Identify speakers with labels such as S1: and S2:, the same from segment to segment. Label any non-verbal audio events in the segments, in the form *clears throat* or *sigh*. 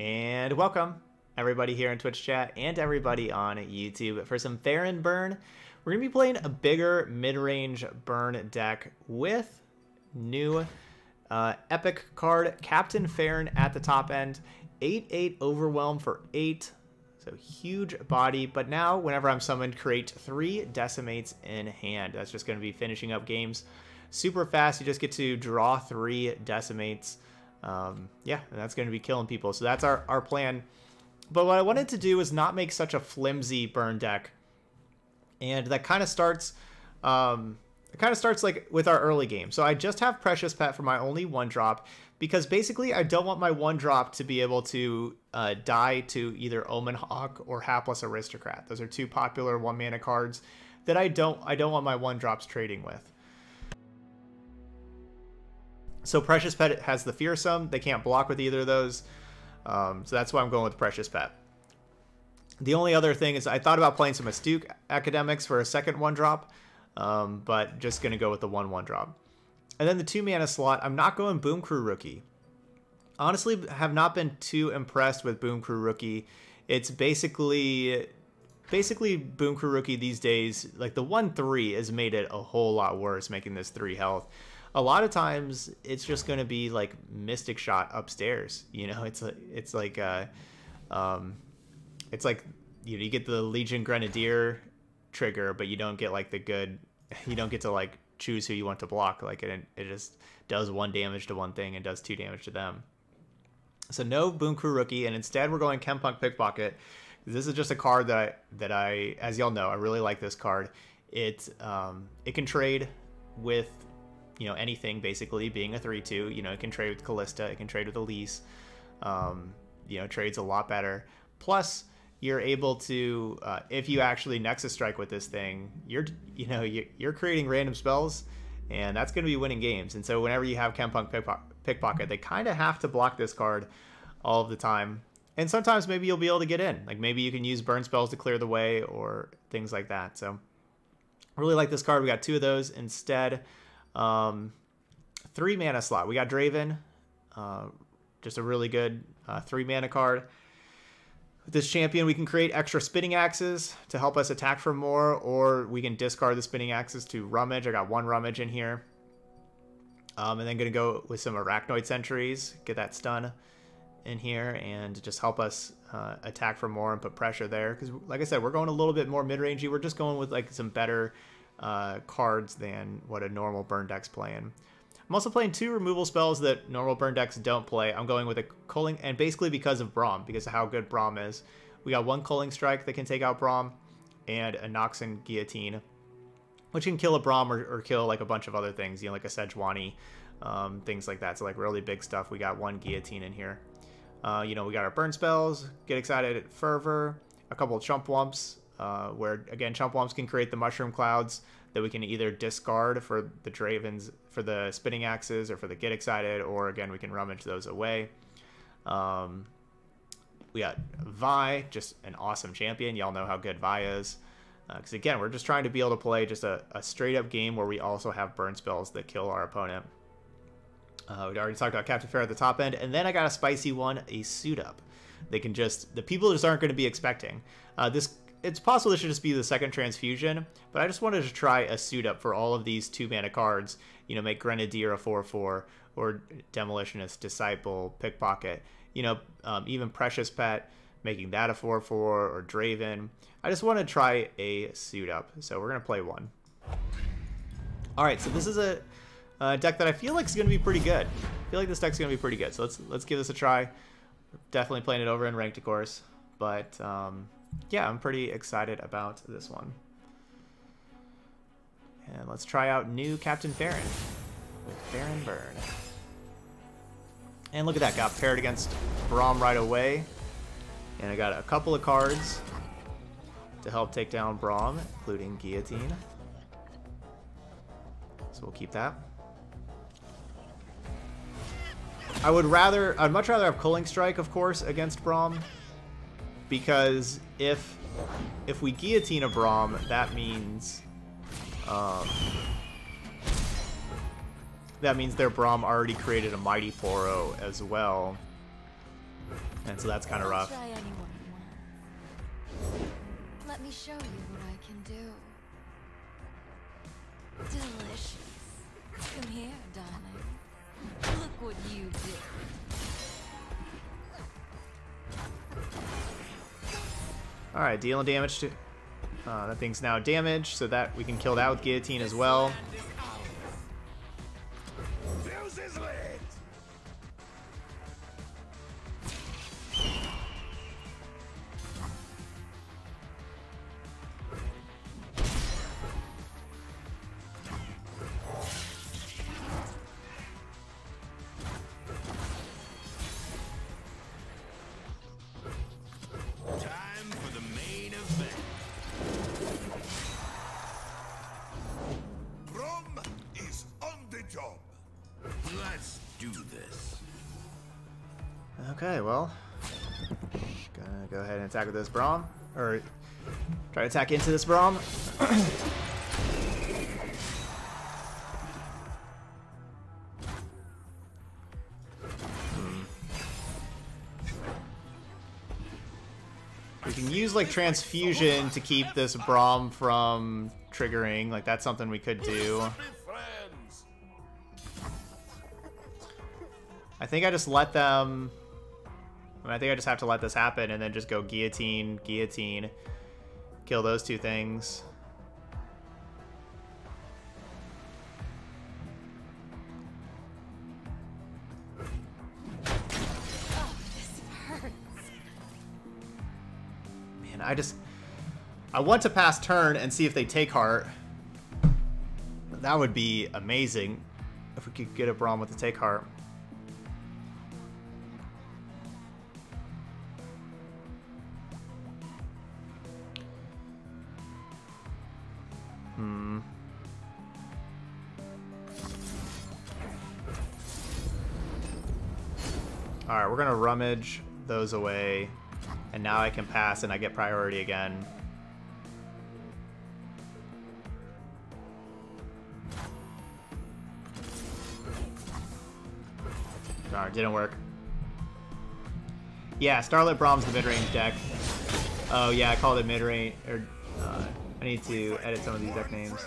S1: And welcome, everybody here in Twitch chat and everybody on YouTube for some Farron Burn. We're going to be playing a bigger mid-range burn deck with new uh, epic card, Captain Farron at the top end. 8-8 Overwhelm for 8, so huge body. But now, whenever I'm summoned, create 3 Decimates in hand. That's just going to be finishing up games super fast. You just get to draw 3 Decimates um, yeah, and that's going to be killing people. So that's our, our plan. But what I wanted to do is not make such a flimsy burn deck. And that kind of starts... Um, it kind of starts like with our early game. So I just have Precious Pet for my only one drop because basically I don't want my one drop to be able to uh, die to either Omen Hawk or Hapless Aristocrat. Those are two popular one mana cards that I don't I don't want my one drops trading with. So Precious Pet has the Fearsome. They can't block with either of those. Um, so that's why I'm going with Precious Pet. The only other thing is I thought about playing some Astute Academics for a second one drop, um, but just going to go with the one one drop. And then the two mana slot, I'm not going Boom Crew Rookie. Honestly, have not been too impressed with Boom Crew Rookie. It's basically basically Boom Crew Rookie these days, like the 1-3 has made it a whole lot worse, making this 3 health a lot of times it's just going to be like mystic shot upstairs you know? *laughs* It's a, it's like uh um it's like you know you get the legion grenadier trigger but you don't get like the good *laughs* you don't get to like choose who you want to block. Like it it just does one damage to one thing and does two damage to them. So no boom crew rookie and instead we're going chempunk pickpocket. This is just a card that i that i as y'all know i really like this card. It um it can trade with you know anything basically being a 3-2 you know it can trade with Kalista, it can trade with Elise um, you know trades a lot better. Plus you're able to uh, if you actually Nexus strike with this thing you're you know you're, you're creating random spells and that's going to be winning games. And so whenever you have Chempunk pickpocket they kind of have to block this card all of the time. And sometimes maybe you'll be able to get in. Like maybe you can use burn spells to clear the way or things like that. So really like this card. We got two of those instead um, three mana slot. We got Draven, uh, just a really good uh, three mana card. With this champion, we can create extra spinning axes to help us attack for more, or we can discard the spinning axes to rummage. I got one rummage in here. Um, and then going to go with some arachnoid sentries, get that stun in here, and just help us uh, attack for more and put pressure there. Because, like I said, we're going a little bit more mid-rangey. We're just going with like some better uh, cards than what a normal burn deck's playing. I'm also playing two removal spells that normal burn decks don't play. I'm going with a Culling, and basically because of Braum, because of how good Braum is. We got one Culling Strike that can take out Braum, and a Noxian Guillotine, which can kill a Braum or, or kill like a bunch of other things, you know, like a Sejuani, um, things like that. So like really big stuff. We got one Guillotine in here. Uh, you know, we got our burn spells, get excited, at fervor, a couple of Chump Whumps, uh, where again Chump Whumps can create the mushroom clouds that we can either discard for the Dravens for the spinning axes or for the get excited, or again we can rummage those away. Um, we got Vi, just an awesome champion. Y'all know how good Vi is. Because uh, again, we're just trying to be able to play just a, a, straight up game where we also have burn spells that kill our opponent. Uh, we already talked about Captain Fair at the top end, and then I got a spicy one, a suit up. They can just the people just aren't going to be expecting. Uh, this it's possible this should just be the second transfusion, but I just wanted to try a suit up for all of these two mana cards. You know, make Grenadier a 4 4 or Demolitionist, Disciple, Pickpocket. You know, um, even Precious Pet, making that a 4 4 or Draven. I just want to try a suit up, so we're going to play one. Alright, so this is a, a, deck that I feel like is going to be pretty good. I feel like this deck's going to be pretty good, so let's let's give this a try. Definitely playing it over in Ranked, of course, but. Um, yeah, I'm pretty excited about this one. And let's try out new Captain Farron with Farron Burn. And look at that, got paired against Braum right away. And I got a couple of cards to help take down Braum, including Guillotine. So we'll keep that. I would rather, I'd much rather have Culling Strike, of course, against Braum because if if we guillotine a Braum, that means um, that means their Braum already created a Mighty Poro as well. And so that's kind of rough.
S2: Let me show you what I can do. Delicious. Come here, darling. Look what you did.
S1: Alright, dealing damage to... Uh, that thing's now damaged, so that we can kill that with guillotine as well.
S3: This
S1: Braum. Or try to attack into this Braum. Hmm. We can use like transfusion to keep this Braum from triggering. Like that's something we could do. I think I just let them. I, think I just have to let this happen and then just go guillotine, guillotine, kill those two things. Man, I just. I want to pass turn and see if they take heart. That would be amazing if we could get a Braum with the take heart. Gonna rummage those away. And now I can pass and I get priority again. Darn, didn't work. Yeah, Starlit Braum's the mid-range deck. Oh yeah, I called it mid-range. Or uh, I need to edit some of these deck names.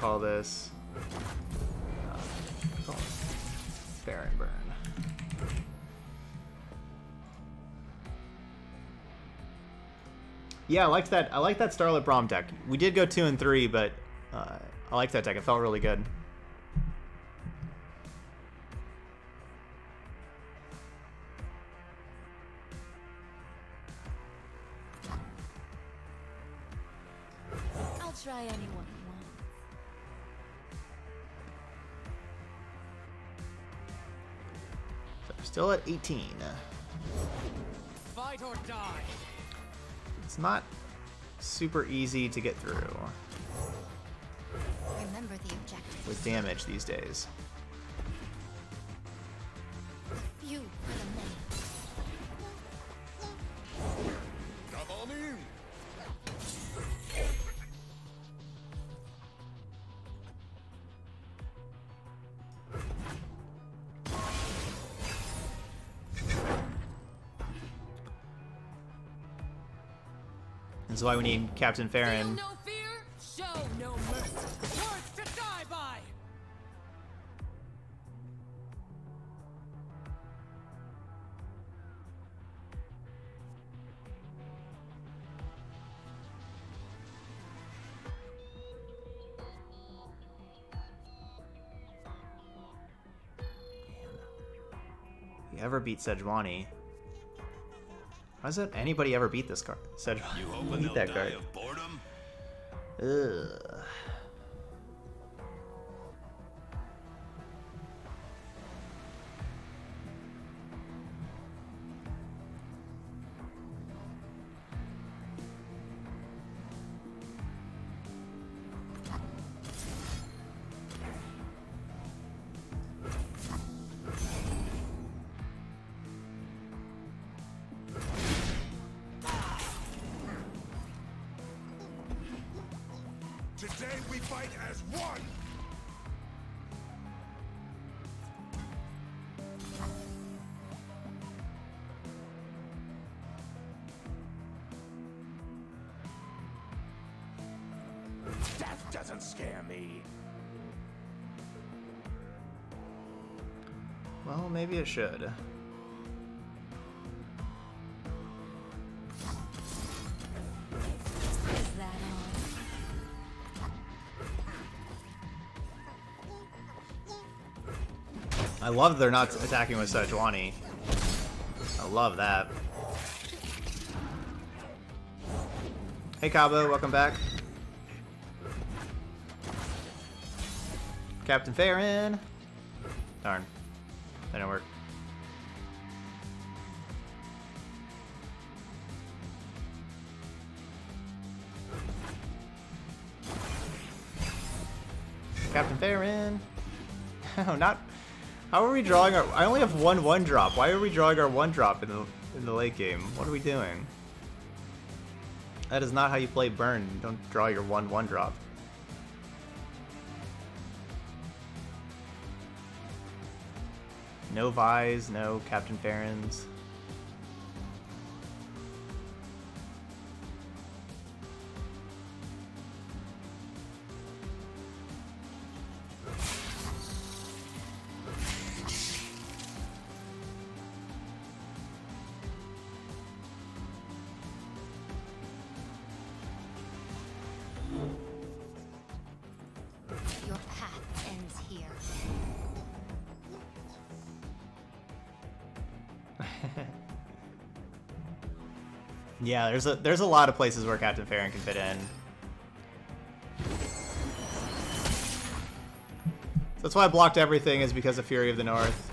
S1: Call this uh, Farron Burn. Yeah, I liked that. I like that Starlit Braum deck. We did go two and three, but uh, I like that deck. It felt really good.
S2: I'll try anyone
S1: still at 18.
S4: Fight or die.
S1: It's not super easy to get through
S2: Remember the objective.
S1: with damage these days. That's why we need Captain Farron.
S4: no fear, show no mercy. Words to die by.
S1: You ever beat Sejuani? How does that anybody ever beat this card?
S3: Hoping
S1: beat that card. Ugh.
S3: Today we fight as one! Death doesn't scare me.
S1: Well, maybe it should.
S2: Love that
S1: they're not attacking with Sejuani. I love that. Hey Cabo, welcome back. Captain Farron. Darn. That didn't work. Captain Farron. *laughs* Oh, not. How are we drawing our? I only have one one drop. Why are we drawing our one drop in the in the late game? What are we doing? That is not how you play burn. Don't draw your one one drop. No Vise, no Captain Farron's. Yeah, there's a there's a lot of places where Captain Farron can fit in. That's why I blocked everything is because of Fury of the North.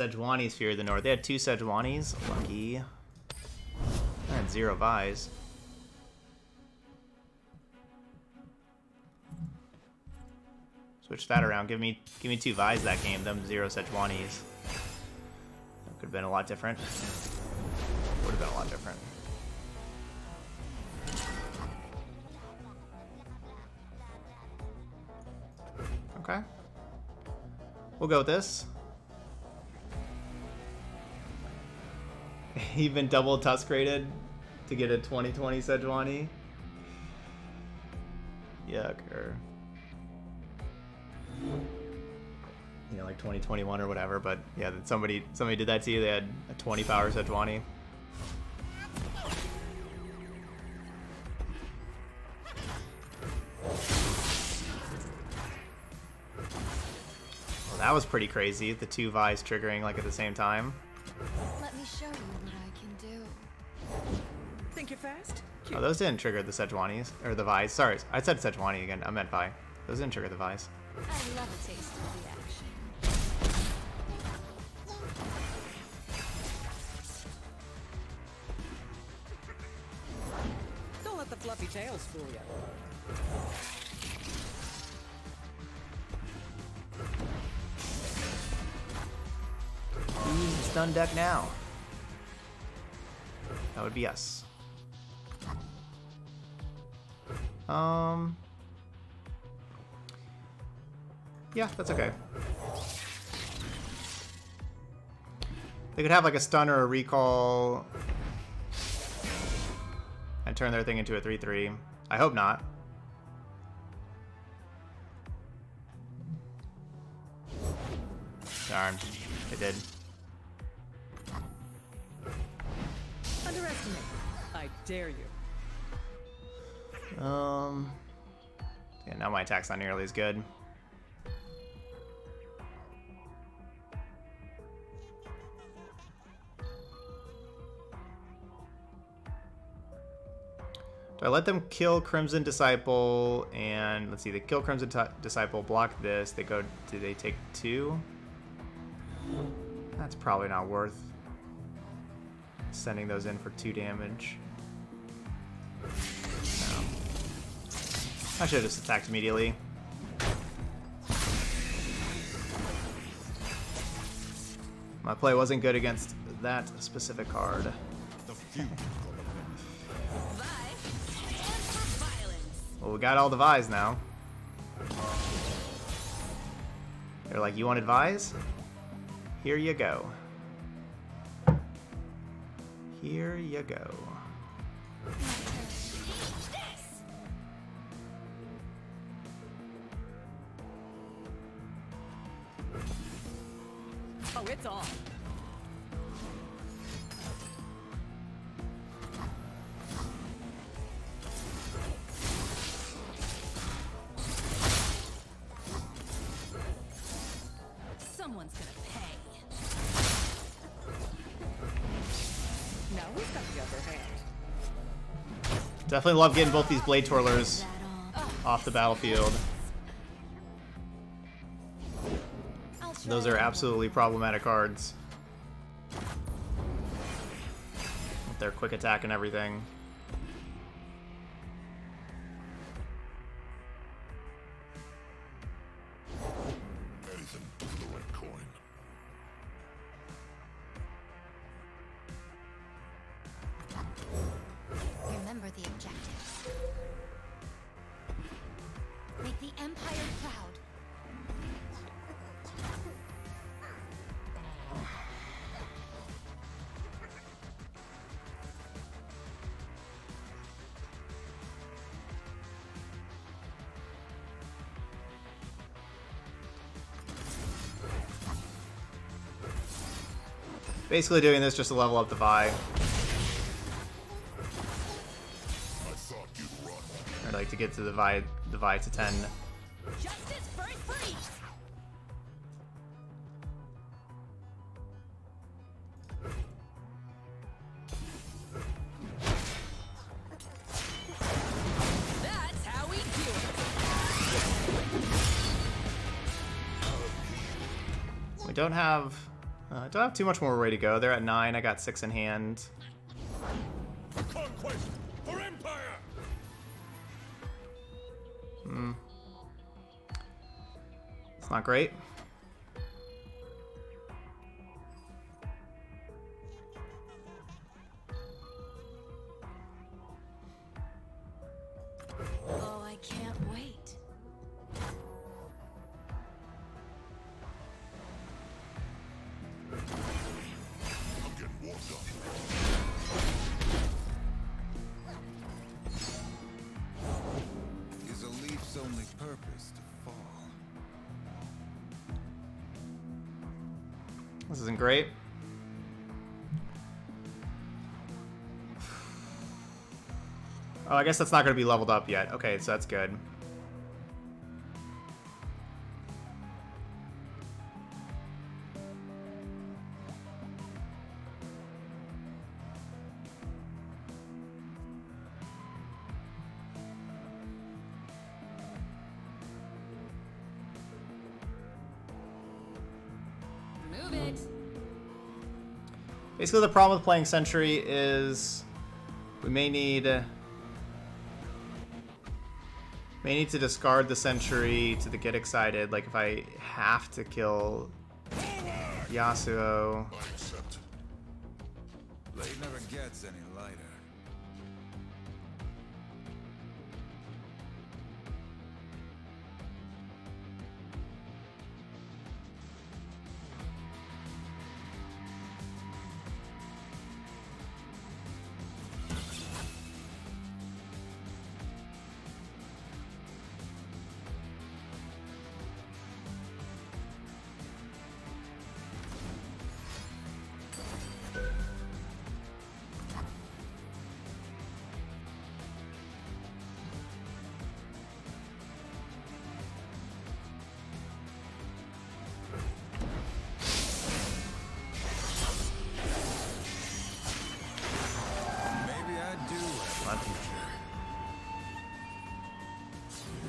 S1: Sejuani's Fury of the North. They had two Sejuani's. Lucky. I had zero Vise. Switch that around. Give me give me two Vise that game. Them zero Sejuani's. That could have been a lot different. Would have been a lot different. Okay. We'll go with this. *laughs* Even double tusk rated to get a 2020 Sejuani. Yuck. Or, you know, like 2021 or whatever. But yeah, that somebody somebody did that to you. They had a 20 power Sejuani. Well, that was pretty crazy. The two Vise triggering like at the same time.
S2: Let me show you
S4: Think you're fast?
S1: Oh, those didn't trigger the Sejuani's or the Vise. Sorry, I said Sejuani again. I meant Vi. Those didn't trigger the Vise.
S2: I love a taste of the action.
S4: Don't let the fluffy tails fool you.
S1: Who's stun deck now? That would be us. Um. Yeah, that's okay. They could have like a stun or a recall and turn their thing into a 3-3. I hope not. Darn, they did.
S4: Underestimate. I dare you.
S1: Um. Yeah, now my attack's not nearly as good. Do I let them kill Crimson Disciple and let's see, they kill Crimson Disciple, block this. They go. Do they take two? That's probably not worth sending those in for two damage. I should have just attacked immediately. My play wasn't good against that specific card.
S3: The few
S4: Vi, stand for violence.
S1: Well, we got all the Vi's now. They're like, you want advice? Here you go. Here you go. Definitely love getting both these Blade Twirlers off the battlefield. Those are absolutely problematic cards. With their quick attack and everything. Basically doing this just to level up the Vi. I'd like to get to the Vi, the Vi to 10. Have too much more way to go. They're at nine. I got six in hand.
S3: Conquest for Empire! Hmm.
S1: It's not great. This isn't great. *sighs* Oh, I guess that's not going to be leveled up yet. Okay, so that's good. Basically, the problem with playing Sentry is we may need may need to discard the Sentry to the get excited. Like if I have to kill Yasuo,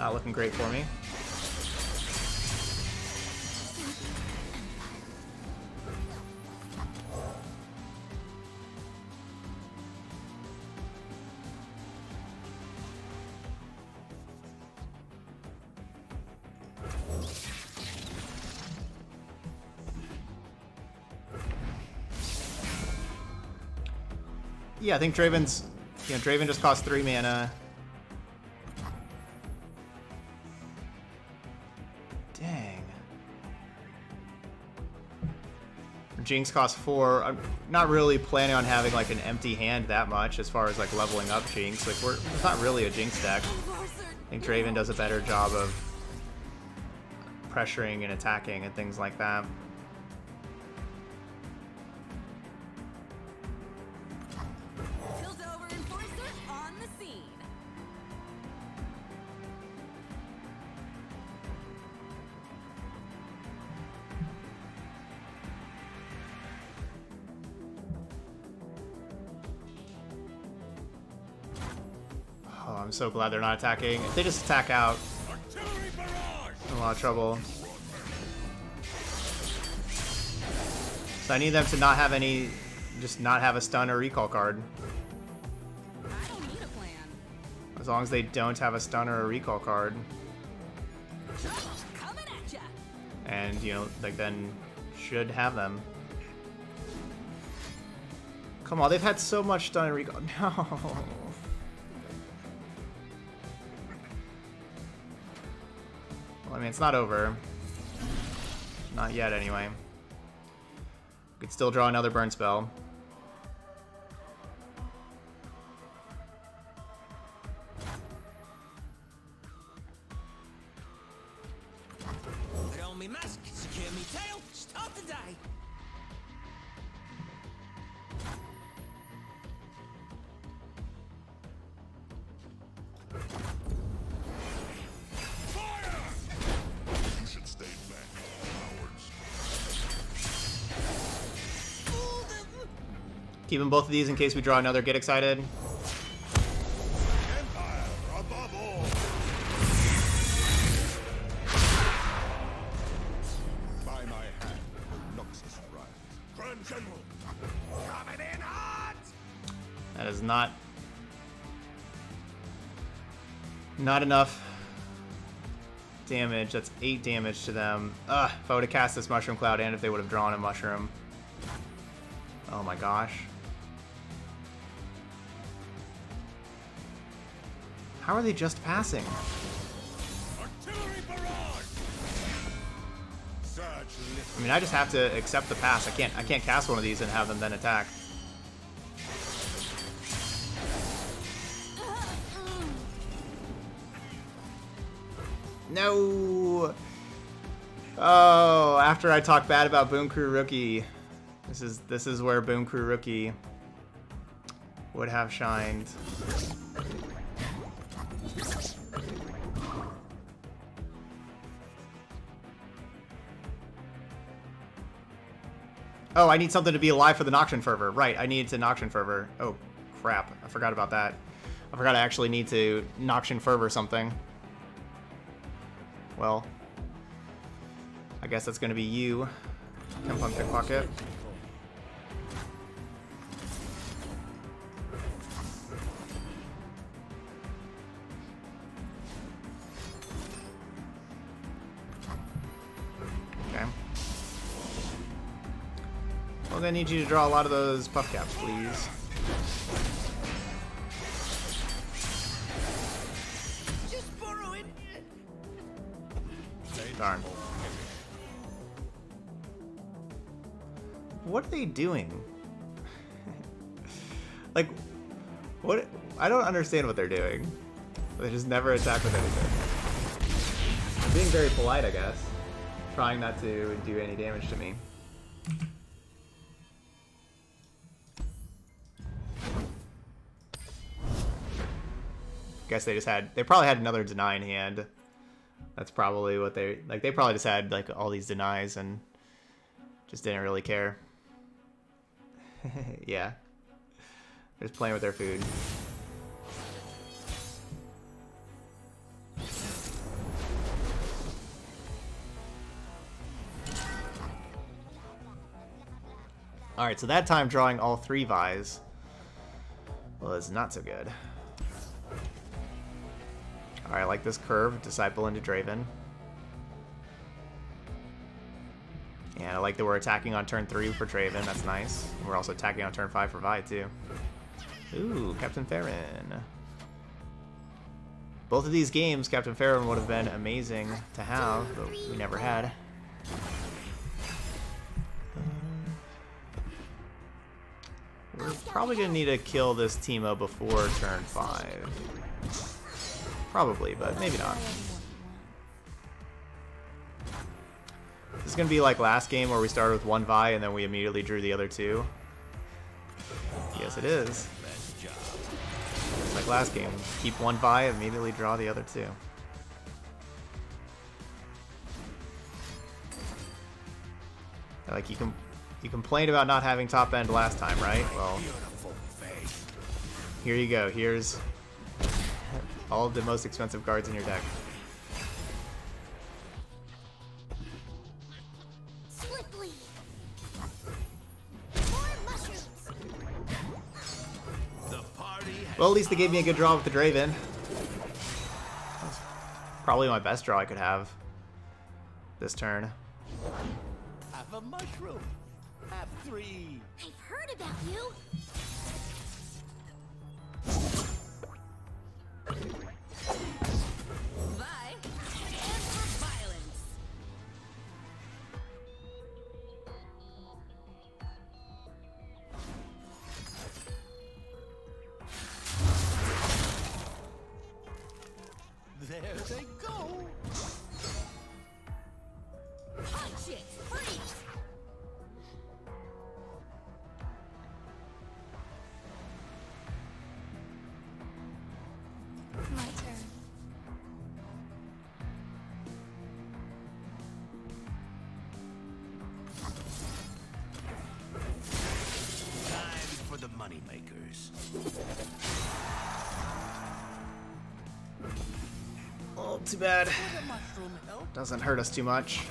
S1: Not looking great for me. Yeah, I think Draven's... You know, Draven just costs 3 mana. Jinx costs four. I'm not really planning on having like an empty hand that much as far as like leveling up Jinx. Like we're it's not really a Jinx deck. I think Draven does a better job of pressuring and attacking and things like that. So glad they're not attacking. If they just attack out, in a lot of trouble. So I need them to not have any, just not have a stun or recall card. As long as they don't have a stun or a recall card. And, you know, like then should have them. Come on, they've had so much stun and recall. *laughs* No. Mean, it's not over. Not yet, anyway. Could still draw another burn spell. Keeping both of these in case we draw another Get Excited.
S3: Empire above all! By my hand, Noxus rise. Grand General! Coming in hot!
S1: That is not... Not enough damage. That's 8 damage to them. Ugh, if I would have cast this Mushroom Cloud and if they would have drawn a Mushroom. Oh my gosh. How are they just passing? I mean, I just have to accept the pass. I can't I can't cast one of these and have them then attack. No. Oh, after I talk bad about Boom Crew Rookie, this is this is where Boom Crew Rookie would have shined. Oh, I need something to be alive for the Noxian Fervor. Right, I need to Noxian Fervor. Oh, crap. I forgot about that. I forgot I actually need to Noxian Fervor something. Well, I guess that's going to be you, Chempunk Pickpocket. Gonna need you to draw a lot of those puff caps, please.
S5: Just borrowing.
S1: Darn. What are they doing? *laughs* like, what? I don't understand what they're doing. They just never attack with anything. Being very polite, I guess. Trying not to do any damage to me. I guess they just had. They probably had another deny in hand. That's probably what they like. They probably just had like all these denies and just didn't really care. *laughs* yeah, just playing with their food. All right, so that time drawing all three Vi's was not so good. Alright, I like this curve. Disciple into Draven. And I like that we're attacking on turn 3 for Draven. That's nice. And we're also attacking on turn 5 for Vi, too. Ooh, Captain Farron. Both of these games, Captain Farron would have been amazing to have, but we never had. We're probably going to need to kill this Teemo before turn 5. Probably, but maybe not. This is going to be like last game where we started with one Vi and then we immediately drew the other two. Yes, it is. It's like last game. Keep one Vi, immediately draw the other two. Like you can, you complained about not having top end last time, right? Well, here you go. Here's all of the most expensive cards in your deck.
S6: Swiftly. More mushrooms.
S3: The party has
S1: Well, at least they gave me a good draw with the Draven. That's probably my best draw I could have this turn.
S5: Have a mushroom. Have three.
S6: I've heard about you.
S1: Bad. Doesn't hurt us too much.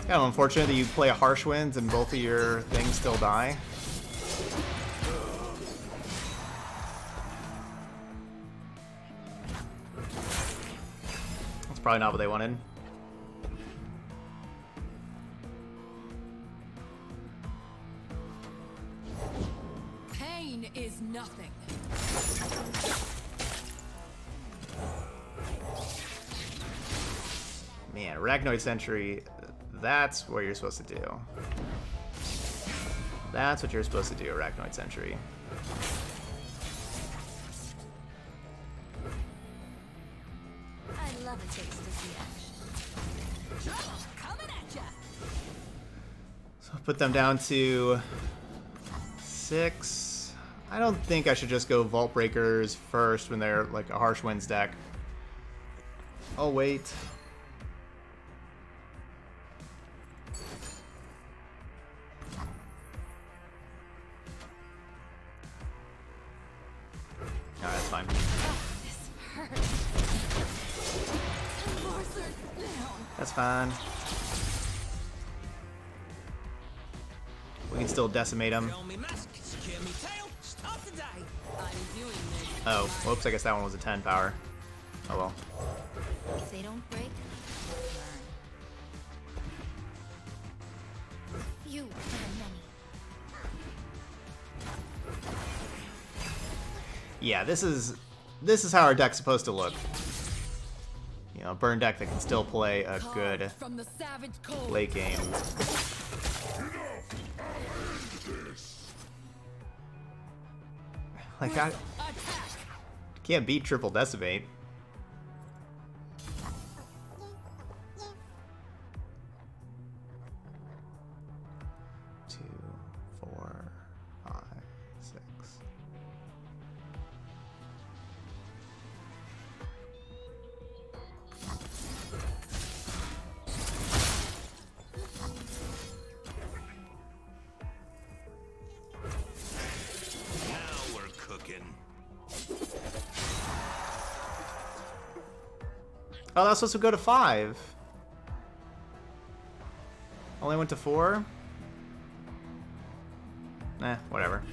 S1: Kind of unfortunate that you play a Harsh Winds and both of your things still die. That's probably not what they wanted. Man, Arachnoid Sentry, that's what you're supposed to do. That's what you're supposed to do, Arachnoid Sentry.
S6: I love a taste of the action.
S4: Coming at ya.
S1: So put them down to six. I don't think I should just go Vault Breakers first when they're like a Harsh Winds deck. Oh wait.
S4: Doing this.
S1: Oh, whoops, I guess that one was a 10 power. Oh well.
S6: They don't break, they'll burn. Few for the many.
S1: Yeah, this is this is how our deck's supposed to look. You know, burn deck that can still play a good
S4: Carved From the savage cold.
S1: late game. Like I can't beat triple decimate. Oh, that's supposed to go to five. Only went to four? Eh, whatever.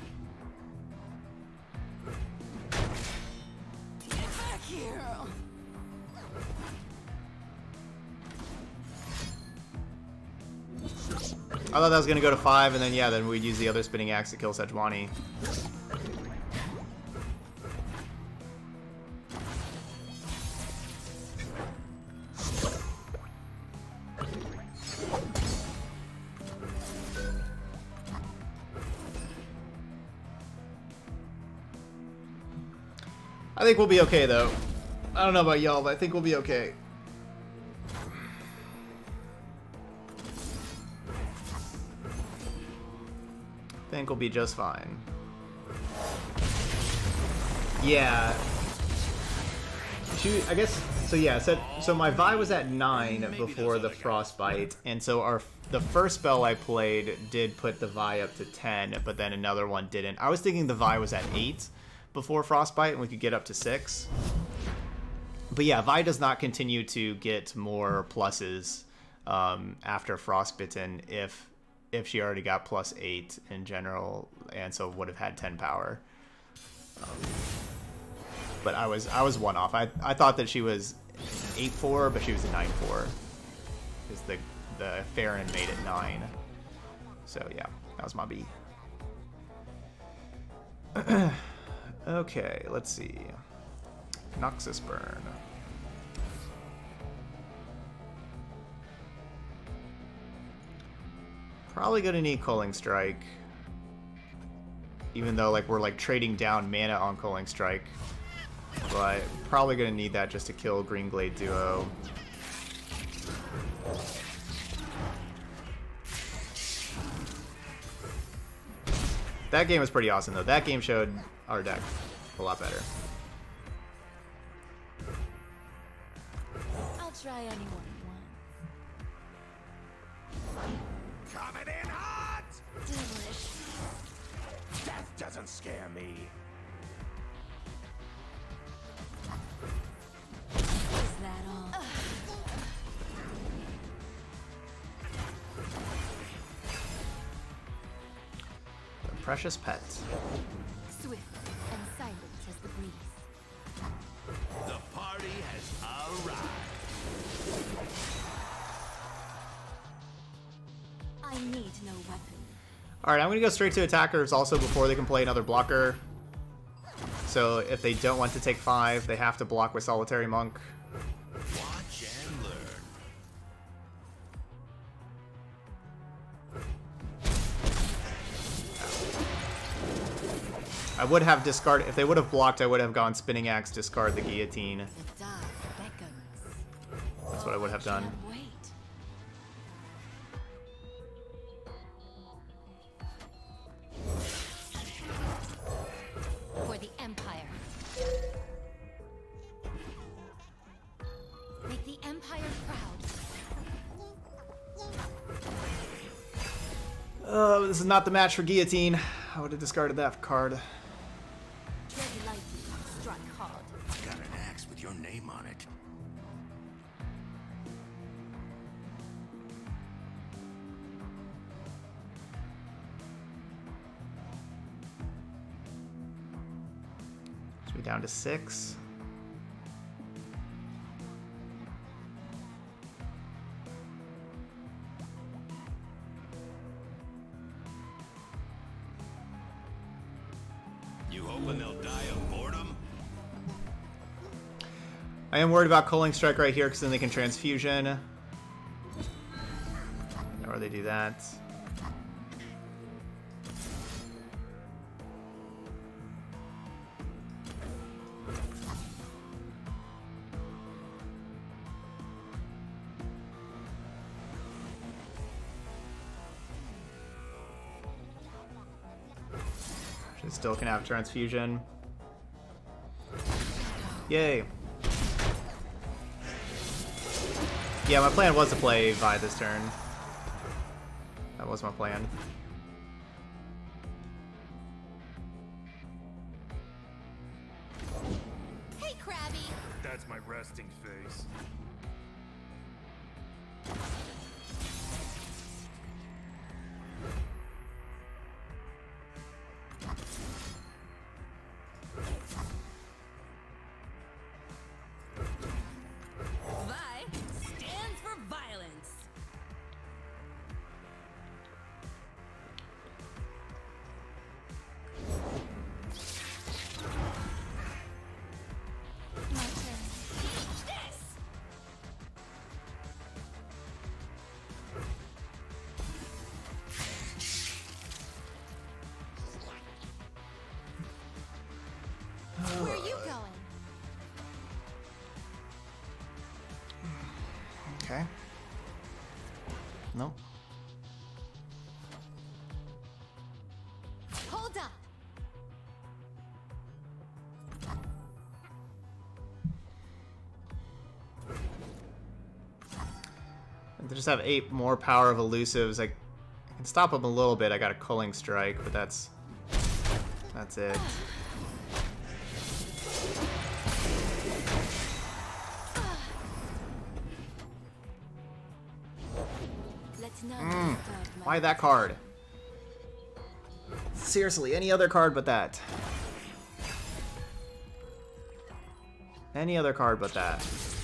S4: Get back here.
S1: I thought that was gonna go to five, and then yeah, then we'd use the other spinning axe to kill Sejuani. Think we'll be okay though. I don't know about y'all, but I think we'll be okay. I think we'll be just fine. Yeah. She, I guess. So yeah. So so my Vi was at nine before the frostbite, and so our the first spell I played did put the Vi up to ten, but then another one didn't. I was thinking the Vi was at eight before frostbite, and we could get up to six. But yeah, Vi does not continue to get more pluses um, after frostbitten if if she already got plus eight in general, and so would have had ten power. Um, but I was I was one off. I I thought that she was eight four, but she was a nine four. Because the the Farron made it nine. So yeah, that was my B. *clears throat* okay, let's see. Noxus burn. Probably gonna need Culling Strike. Even though like we're like trading down mana on Culling Strike. But probably gonna need that just to kill Greenglade Duo. That game was pretty awesome though. That game showed our deck a lot better.
S2: I'll try anyone once.
S3: Coming in hot!
S2: Delish.
S3: Death doesn't scare me.
S2: Is that all?
S1: The Precious Pet.
S6: No weapon.
S1: Alright, I'm gonna go straight to attackers also before they can play another blocker. So if they don't want to take five, they have to block with Solitary Monk.
S5: Watch and learn.
S1: I would have discard if they would have blocked. I would have gone Spinning Axe, discard the Guillotine.
S2: The die beckons.
S1: That's what I would have done. Uh, this is not the match for Guillotine. I would have discarded that card.
S6: I've
S5: got an axe with your name on it.
S1: So we down to
S5: strike
S1: I am worried about Culling Strike right here because then they can Transfusion. Or they do that. She still can have Transfusion. Yay. Yeah, my plan was to play Vi this turn. That was my plan.
S6: Hey, Krabby!
S3: That's my resting face.
S1: Just have eight more power of elusives. I can stop him a little bit. I got a culling strike, but that's that's it. Mm. Why that card? Seriously, any other card but that. Any other card but that.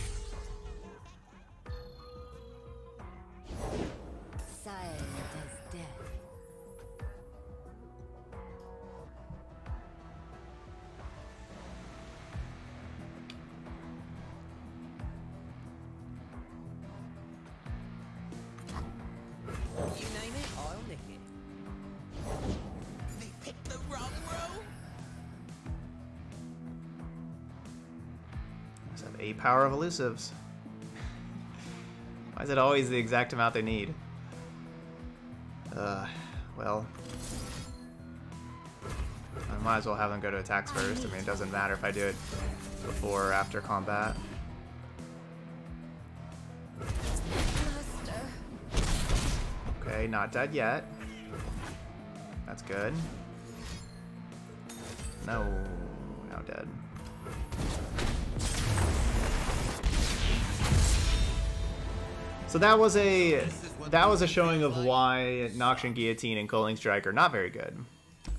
S1: Power of elusives. Why is it always the exact amount they need? Uh, well. I might as well have them go to attacks first. I mean, it doesn't matter if I do it before or after combat. Okay, not dead yet. That's good. No, So that was a that was a showing of why Noxian Guillotine and Culling Strike are not very good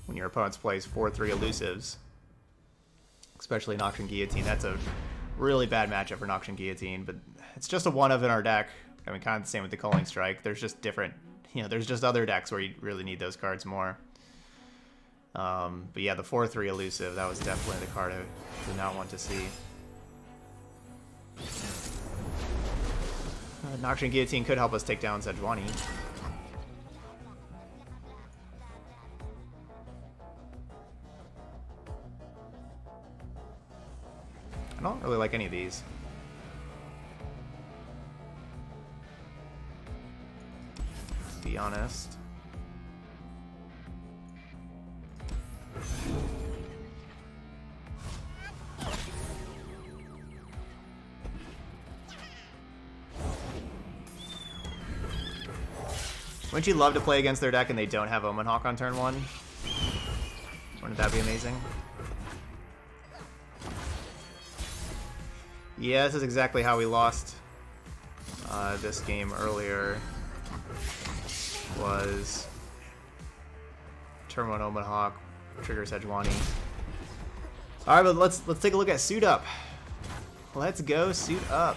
S1: when your opponent plays 4-3 elusives. Especially Noxian Guillotine. That's a really bad matchup for Noxian Guillotine, but it's just a one of in our deck. I mean, kind of the same with the Culling Strike. There's just different, you know, there's just other decks where you really need those cards more. Um, but yeah, the 4-3 elusive, that was definitely the card I did not want to see. Noxian Guillotine could help us take down Sejuani. I don't really like any of these. To be honest. Wouldn't you love to play against their deck and they don't have Omen Hawk on turn one? Wouldn't that be amazing? Yeah, this is exactly how we lost uh, this game earlier. Was turn one Omen Hawk, trigger Sejuani. All right, but let's let's take a look at suit up. Let's go suit up.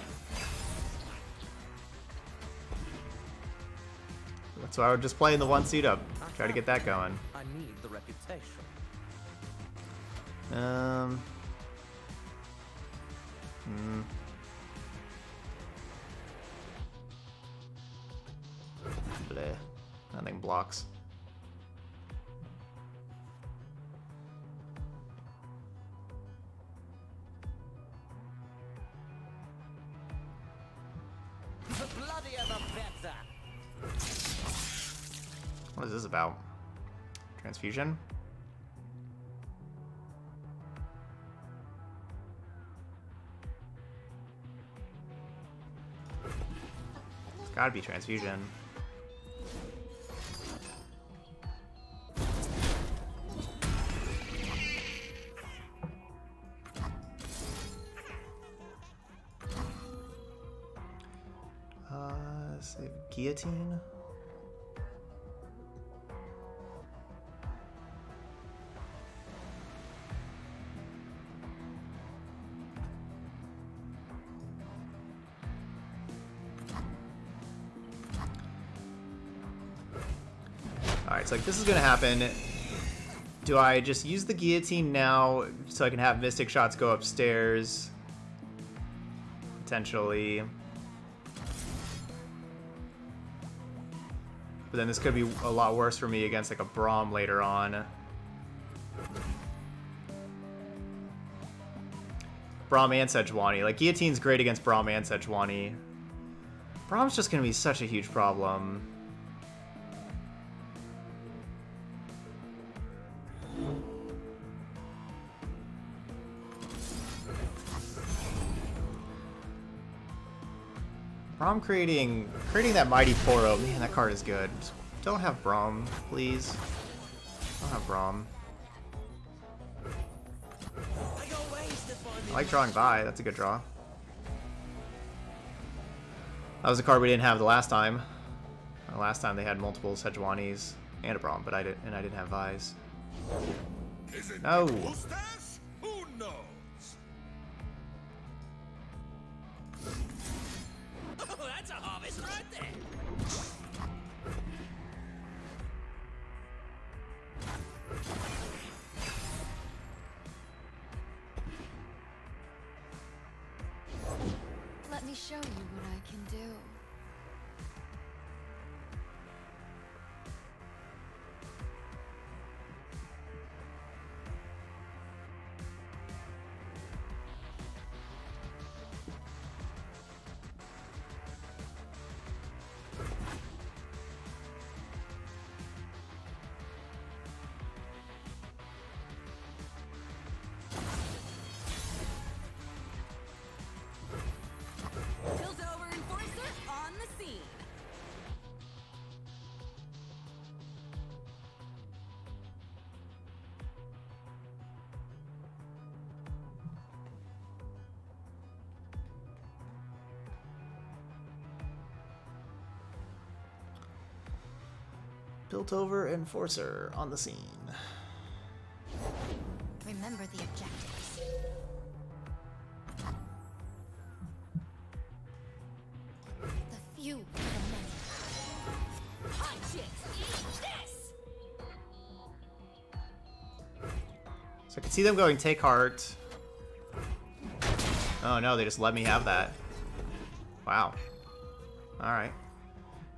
S1: So I would just play in the one seat up. Try to get that going.
S4: I need the reputation.
S1: Um. Hmm. Bleh. Nothing blocks. What is this about? Transfusion? It's gotta be transfusion. Uh, guillotine. This is gonna happen. Do I just use the guillotine now so I can have Mystic Shots go upstairs? Potentially. But then this could be a lot worse for me against like a Braum later on. Braum and Sejuani. Like, Guillotine's great against Braum and Sejuani. Braum's just going to be such a huge problem. Braum creating creating that mighty Poro. Oh, man, that card is good. Don't have Braum, please. Don't have Braum.
S4: I
S1: like drawing by. That's a good draw. That was a card we didn't have the last time. The last time they had multiple Sejuanis and a Braum, but I didn't, and I didn't have Vise.
S3: Is it
S1: No. Built over Enforcer on the scene.
S6: Remember the objectives. The few the many.
S2: Hi, chicks. Eat this.
S1: So I can see them going take heart. Oh no, they just let me have that. Wow. Alright.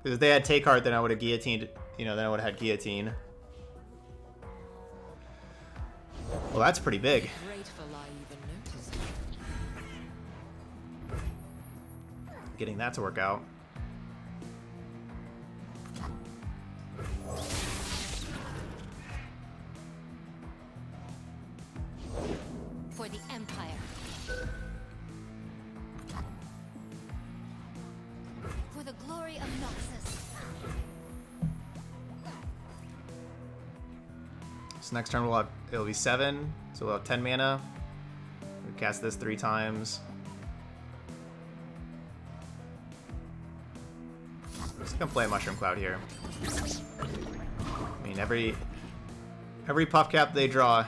S1: Because if they had take heart, then I would have guillotined, you know, then I would have had guillotine. Well, that's pretty big.
S4: Grateful I even noticed.
S1: Getting that to work out. Next turn we'll have, it'll be 7, so we'll have 10 mana. We cast this 3 times. Just gonna play Mushroom Cloud here. I mean, every every Puffcap they draw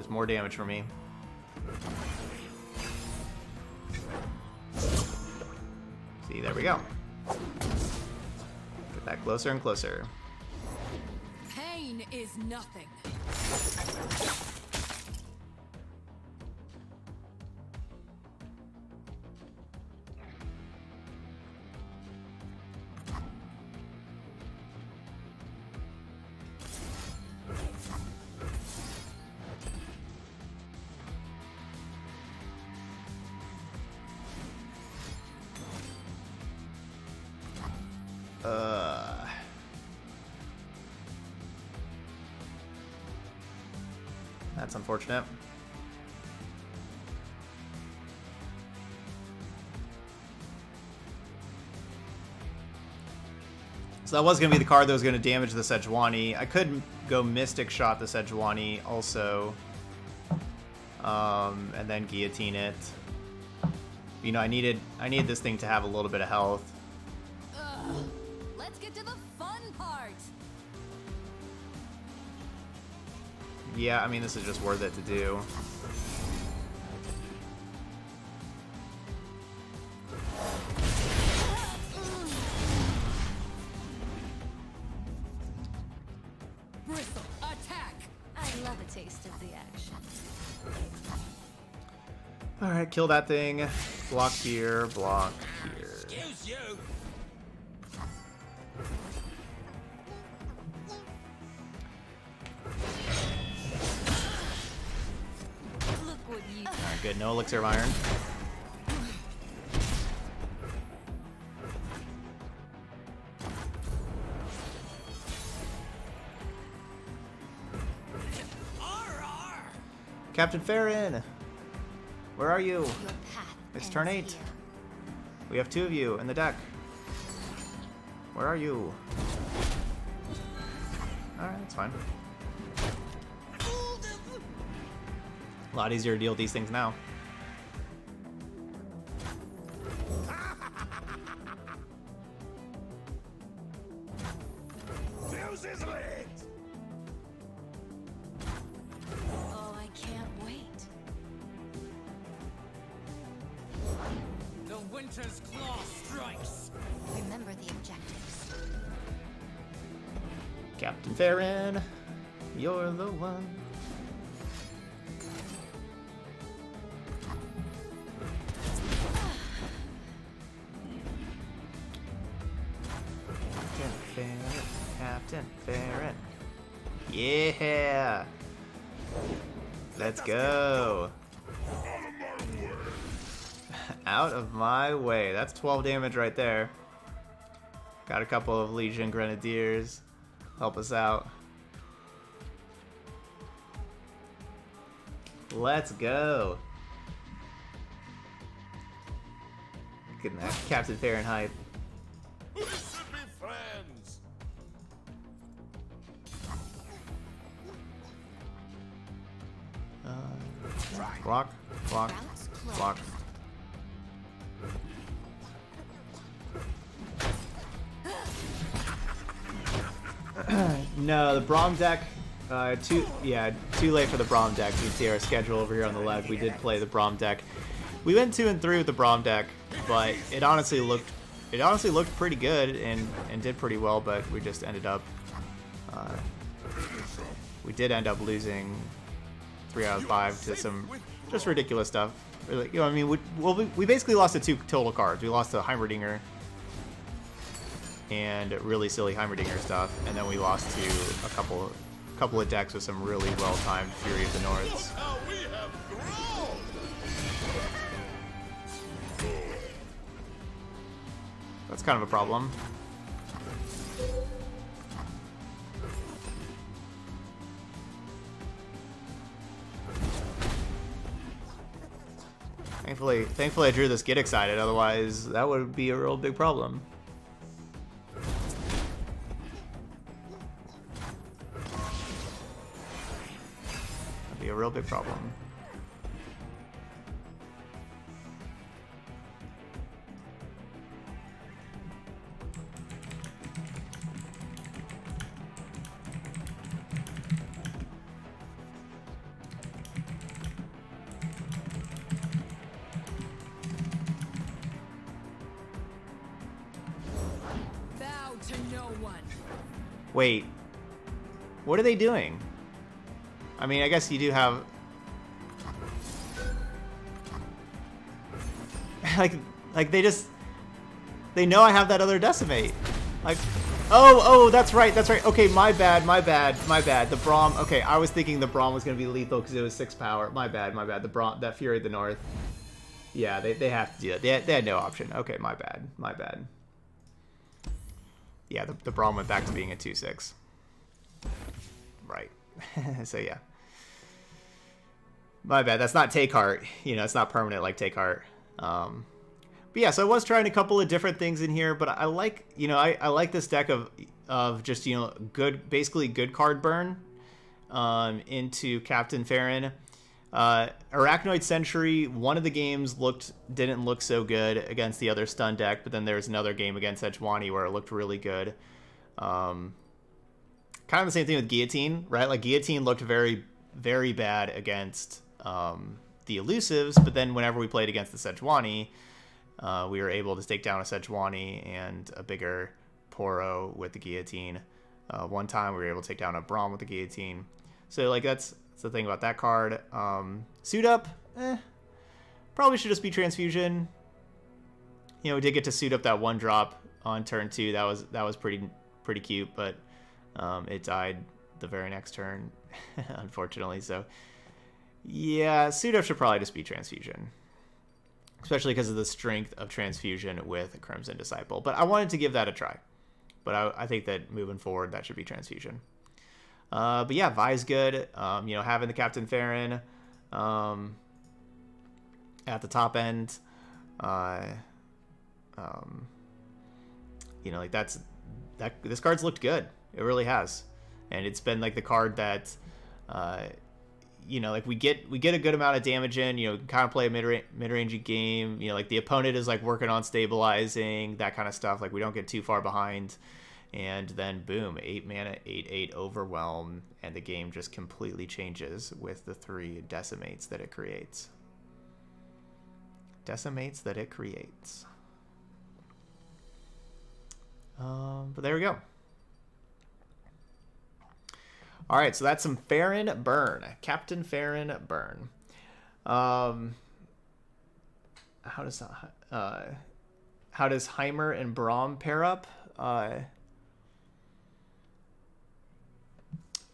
S1: is more damage for me. See, there we go. Get that closer and closer.
S2: Is nothing.
S1: Uh. That's unfortunate. So that was going to be the card that was going to damage the Sejuani. I could go Mystic Shot the Sejuani also. Um, and then Guillotine it. You know, I needed I needed this thing to have a little bit of health. Yeah, I mean, this is just worth it to do.
S2: Bristle, attack.
S6: I love a taste of the action.
S1: Alright, kill that thing. Block here, block elixir of iron. Captain Farron! Where are you? It's turn eight.
S6: here.
S1: We have two of you in the deck. Where are you? Alright, that's fine. A lot easier to deal with these things now. Let's go! Out of my way. That's 12 damage right there. Got a couple of Legion Grenadiers. Help us out. Let's go. That Captain Fahrenheit. Block, block, block. no, the Braum deck. Uh, too yeah, too late for the Braum deck. You see our schedule over here on the left. We did play the Braum deck. We went two and three with the Braum deck, but it honestly looked it honestly looked pretty good and and did pretty well. But we just ended up uh, we did end up losing three out of five to some just ridiculous stuff. Really, you know, I mean, we, well, we, we basically lost to two total cards. We lost to Heimerdinger and really silly Heimerdinger stuff, and then we lost to a couple couple of decks with some really well timed Fury of the Norths. That's kind of a problem. Thankfully, thankfully I drew this get excited, otherwise that would be a real big problem. That'd be a real big problem. What are they doing? I mean, I guess you do have... *laughs* like, like they just... They know I have that other decimate. Like, oh, oh, that's right, that's right. Okay, my bad, my bad, my bad. The Braum, okay, I was thinking the Braum was going to be lethal because it was 6 power. My bad, my bad. The Braum, that Fury of the North. Yeah, they, they have to do that. They had, they had no option. Okay, my bad, my bad. Yeah, the, the Braum went back to being a 2-6. Right. *laughs* so yeah. My bad. That's not take heart. You know, it's not permanent like take heart. Um, but yeah, so I was trying a couple of different things in here, but I like, you know, I, I like this deck of of just you know good, basically good card burn um, into Captain Farron. Uh, Arachnoid Sentry, one of the games looked didn't look so good against the other stun deck, but then there was another game against Edgewani where it looked really good. Um, kind of the same thing with Guillotine, right? Like Guillotine looked very, very bad against um, the Elusives, but then whenever we played against the Sejuani, uh, we were able to take down a Sejuani and a bigger Poro with the Guillotine. Uh, one time we were able to take down a Braum with the Guillotine. So like that's, that's the thing about that card. Um, suit up, eh, probably should just be Transfusion. You know, we did get to suit up that one drop on turn two. That was that was pretty pretty cute, but um, it died the very next turn, *laughs* unfortunately. So Yeah, pseudo should probably just be transfusion. Especially because of the strength of transfusion with Crimson Disciple. But I wanted to give that a try. But I, I think that moving forward, that should be transfusion. Uh, but yeah, Vi's good. Um, you know, having the Captain Farron um, at the top end. Uh, um, you know, like that's that. This card's looked good. It really has, and it's been like the card that, uh, you know, like we get we get a good amount of damage in. You know, kind of play a mid mid range game. You know, like the opponent is like working on stabilizing that kind of stuff. Like we don't get too far behind, and then boom, eight mana, eight eight overwhelm, and the game just completely changes with the three decimates that it creates. Decimates that it creates. Um, but there we go. All right, so that's some Farron Burn, Captain Farron Burn. Um, how does uh, how does Heimer and Braum pair up? Uh,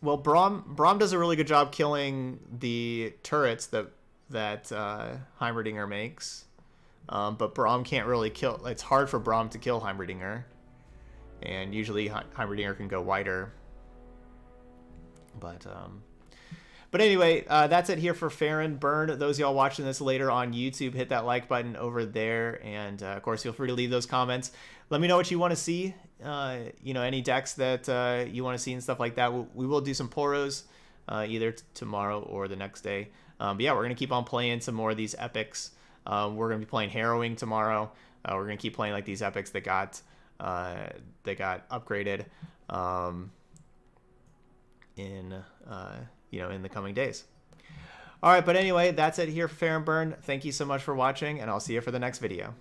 S1: well, Brom Braum does a really good job killing the turrets that that uh, Heimerdinger makes, um, but Braum can't really kill. It's hard for Braum to kill Heimerdinger and usually Heimerdinger can go wider. But um, but anyway, uh, that's it here for Farron Burn. Those y'all watching this later on YouTube, hit that like button over there, and uh, of course, feel free to leave those comments. Let me know what you want to see. Uh, you know, any decks that uh, you want to see and stuff like that. We, we will do some poros uh, either tomorrow or the next day. Um, but yeah, we're gonna keep on playing some more of these epics. Um, we're gonna be playing Harrowing tomorrow. We're gonna keep playing like these epics that got uh, they got upgraded um, in uh, you know in the coming days. All right, but anyway, that's it here for Farron Burn. Thank you so much for watching, and I'll see you for the next video.